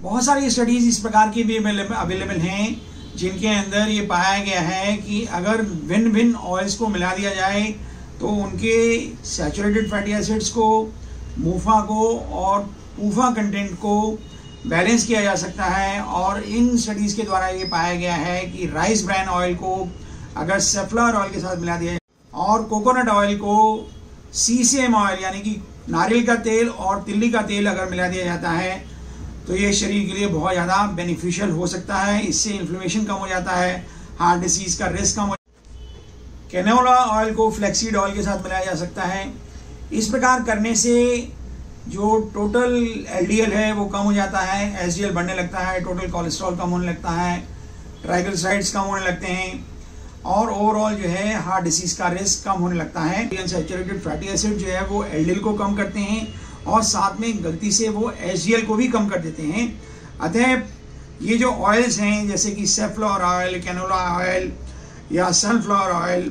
बहुत सारी स्टडीज़ इस प्रकार की भी अवेलेबल हैं, जिनके अंदर ये पाया गया है कि अगर भिन्न भिन्न ऑयल्स को मिला दिया जाए तो उनके सैचुरेटेड फैटी एसिड्स को, मूफा को और ऊफा कंटेंट को बैलेंस किया जा सकता है। और इन स्टडीज़ के द्वारा ये पाया गया है कि राइस ब्राइन ऑयल को अगर सेफ्लावर ऑयल के साथ मिला दिया जाए और कोकोनट ऑयल को सीसीएम ऑयल यानी कि नारियल का तेल और तिल्ली का तेल अगर मिला दिया जाता है तो ये शरीर के लिए बहुत ज़्यादा बेनिफिशियल हो सकता है। इससे इन्फ्लेमेशन कम हो जाता है हार्ट डिसीज का रिस्क कम हो कैनोला ऑयल को फ्लैक्सीड ऑयल के साथ मिलाया जा सकता है। इस प्रकार करने से जो टोटल एलडीएल है वो कम हो जाता है एस बढ़ने लगता है टोटल कोलेस्ट्रॉल कम होने लगता है ट्राइगलसाइड्स कम होने लगते हैं और ओवरऑल जो है हार्ट डिसीज का रिस्क कम होने लगता है। फैटी एसिड जो है वो एलडीएल को कम करते हैं। और साथ में गलती से वो एच को भी कम कर देते हैं। अतः ये जो ऑयल्स हैं, जैसे कि सेफ्लोर ऑयल कैनोला ऑयल या सनफ्लावर ऑयल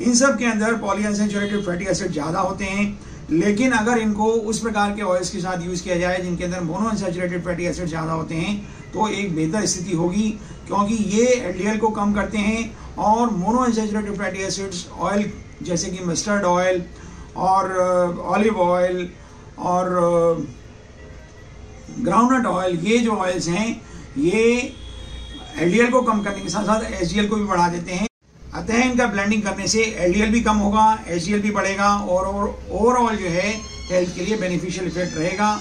इन सब के अंदर पॉलीअनसेचुरेटेड फैटी एसिड ज़्यादा होते हैं। लेकिन अगर इनको उस प्रकार के ऑयल्स के साथ यूज़ किया जाए, जिनके अंदर मोनो अनसेचुरेटेड फैटी एसिड ज़्यादा होते हैं तो एक बेहतर स्थिति होगी, क्योंकि ये एल को कम करते हैं और mono unsaturated fatty acids oil जैसे कि मस्टर्ड ऑयल और ऑलिव ऑयल और ग्राउंडनट ऑयल ये जो ऑयल्स हैं, ये एलडीएल को कम करने के साथ साथ एच को भी बढ़ा देते हैं। अतः इनका ब्लेंडिंग करने से एलडीएल भी कम होगा एचडीएल भी बढ़ेगा और ओवरऑल जो है हेल्थ के लिए बेनिफिशियल इफ़ेक्ट रहेगा।